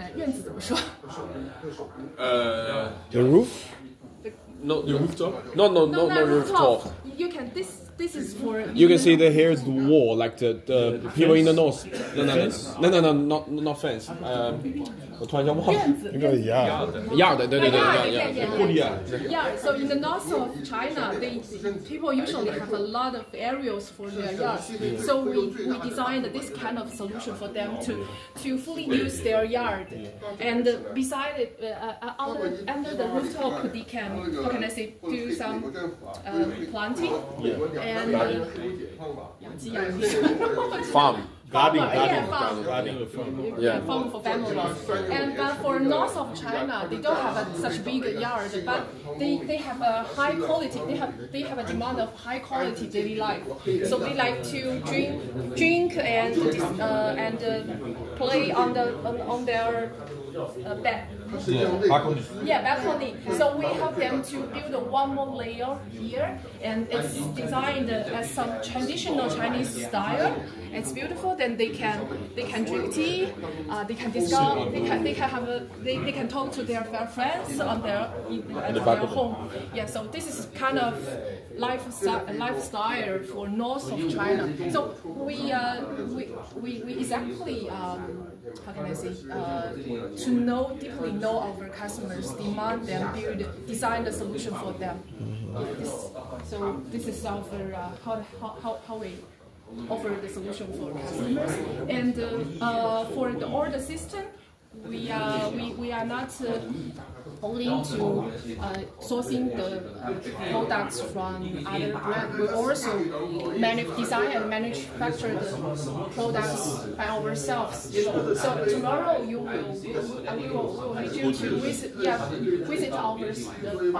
看院子怎么说。 Uh, The roof? not the rooftop. No, no, no, no, rooftop. You can this this is for You can see that here's the wall, like the, the people in the north. No, no, no, no, no, not not fence. Um, 我突然间忘了。院子那个一样。 Yard，对对对对 Yeah, 对 yeah, yard。 yeah, 库里亚。 Yeah, so in the north of China, they people usually have a lot of areas for their yards. So we, we designed this kind of solution for them to to fully use their yard. And beside it, uh, uh, under, under the rooftop, they can how can I say do some uh, planting and farm. Garden, garden, farm, garden, farm. For families. And but for north of China, they don't have a, such big yard, but they, they have a high quality. They have they have a demand of high quality daily life. So they like to drink drink and uh, and uh, play on the on, on their uh, bed. Yeah, balcony. Yeah, balcony. So we help them to build one more layer here, and it's designed as some traditional Chinese style. It's beautiful. Then they can they can drink tea. Uh, they can discuss. They can they can have a they, they can talk to their friends on their in, at their home. Yeah. So this is kind of lifestyle lifestyle for north of China. So we uh, we, we, we exactly um, how can I say uh, to know deeply know our customers, demand them, build, design the solution for them. This, so this is our uh, how, how, how, we offer the solution for customers. And uh, uh, for the order system, we are we, we are not uh, only to uh, sourcing the uh, products from other brands. We also manu- design and manufacture the products by ourselves. So tomorrow you will, uh, we will, we will you to visit, yeah, visit our uh,